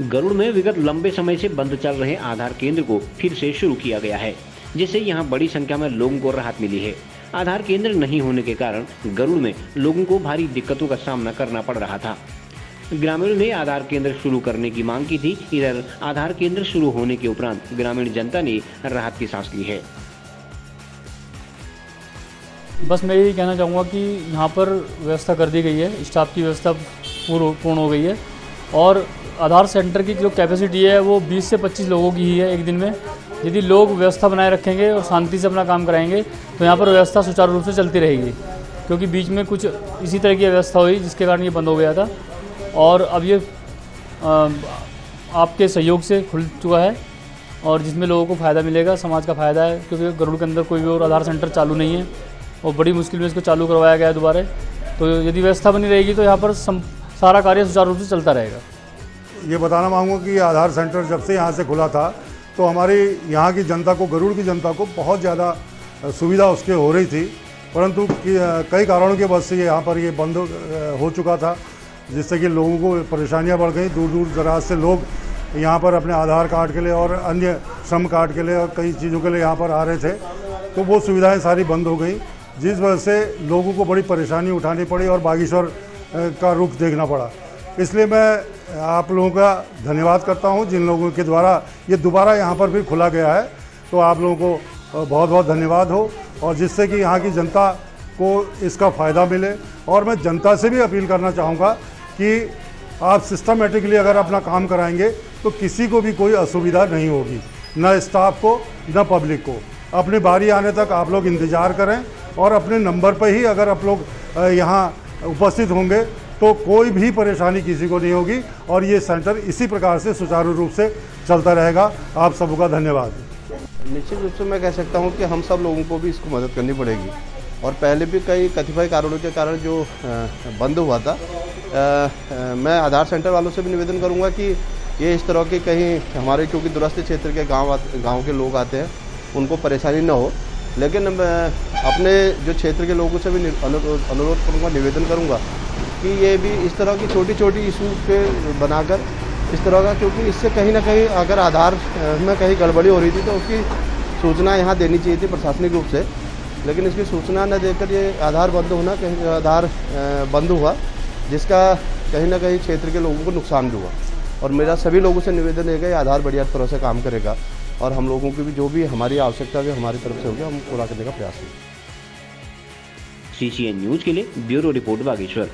गरुड़ में विगत लंबे समय से बंद चल रहे आधार केंद्र को फिर से शुरू किया गया है, जिससे यहाँ बड़ी संख्या में लोगों को राहत मिली है। आधार केंद्र नहीं होने के कारण गरुड़ में लोगों को भारी दिक्कतों का सामना करना पड़ रहा था। ग्रामीणों ने आधार केंद्र शुरू करने की मांग की थी। इधर, आधार केंद्र शुरू होने के उपरांत ग्रामीण जनता ने राहत की सांस ली है। बस मैं यही कहना चाहूँगा कि यहाँ पर व्यवस्था कर दी गई है। स्टाफ की व्यवस्था पूर्ण हो गई है। और आधार सेंटर की जो कैपेसिटी है, वो 20 से 25 लोगों की ही है एक दिन में। यदि लोग व्यवस्था बनाए रखेंगे और शांति से अपना काम कराएँगे तो यहाँ पर व्यवस्था सुचारू रूप से चलती रहेगी। क्योंकि बीच में कुछ इसी तरह की व्यवस्था हुई, जिसके कारण ये बंद हो गया था। और अब ये आपके सहयोग से खुल चुका है और जिसमें लोगों को फ़ायदा मिलेगा, समाज का फ़ायदा है, क्योंकि गरुड़ के अंदर कोई भी और आधार सेंटर चालू नहीं है और बड़ी मुश्किल में इसको चालू करवाया गया है दोबारा। तो यदि व्यवस्था बनी रहेगी तो यहाँ पर सारा कार्य सुचारू रूप से चलता रहेगा। ये बताना मांगूँगा कि आधार सेंटर जब से यहाँ से खुला था तो हमारी यहाँ की जनता को, गरुड़ की जनता को बहुत ज़्यादा सुविधा उसके हो रही थी। परंतु कई कारणों के वजह से यहाँ पर ये बंद हो चुका था, जिससे कि लोगों को परेशानियाँ बढ़ गई। दूर दूर दराज से लोग यहाँ पर अपने आधार कार्ड के लिए और अन्य श्रम कार्ड के लिए और कई चीज़ों के लिए यहाँ पर आ रहे थे। तो वो सुविधाएँ सारी बंद हो गई, जिस वजह से लोगों को बड़ी परेशानी उठानी पड़ी और बागेश्वर का रुख देखना पड़ा। इसलिए मैं आप लोगों का धन्यवाद करता हूँ, जिन लोगों के द्वारा ये दोबारा यहाँ पर भी खुला गया है। तो आप लोगों को बहुत बहुत धन्यवाद हो, और जिससे कि यहाँ की जनता को इसका फ़ायदा मिले। और मैं जनता से भी अपील करना चाहूँगा कि आप सिस्टमेटिकली अगर अपना काम कराएँगे तो किसी को भी कोई असुविधा नहीं होगी। न स्टाफ को, न पब्लिक को। अपनी बारी आने तक आप लोग इंतज़ार करें, और अपने नंबर पर ही अगर आप लोग यहाँ उपस्थित होंगे तो कोई भी परेशानी किसी को नहीं होगी और ये सेंटर इसी प्रकार से सुचारू रूप से चलता रहेगा। आप सबका धन्यवाद। निश्चित रूप से मैं कह सकता हूँ कि हम सब लोगों को भी इसको मदद करनी पड़ेगी। और पहले भी कई कतिपय कारणों के कारण जो बंद हुआ था मैं आधार सेंटर वालों से भी निवेदन करूँगा कि ये इस तरह के कहीं हमारे, क्योंकि दुरस्थ क्षेत्र के गाँव गाँव के लोग आते हैं, उनको परेशानी न हो। लेकिन अपने जो क्षेत्र के लोगों से भी अनुरोध करूँगा, निवेदन करूँगा कि ये भी इस तरह की छोटी छोटी इशू पे बनाकर, इस तरह का, क्योंकि इससे कहीं ना कहीं अगर आधार में कहीं गड़बड़ी हो रही थी तो उसकी सूचना यहाँ देनी चाहिए थी प्रशासनिक रूप से। लेकिन इसकी सूचना न देकर ये आधार बंद होना, कहीं, आधार बंद हुआ, जिसका कहीं ना कहीं क्षेत्र के लोगों को नुकसान भी हुआ। और मेरा सभी लोगों से निवेदन है कि आधार बढ़िया तरह से काम करेगा और हम लोगों की भी जो भी हमारी आवश्यकता है हमारी तरफ़ से होगी, हम पूरा करने का प्रयास करेंगे। सी न्यूज़ के लिए ब्यूरो रिपोर्ट बागेश्वर।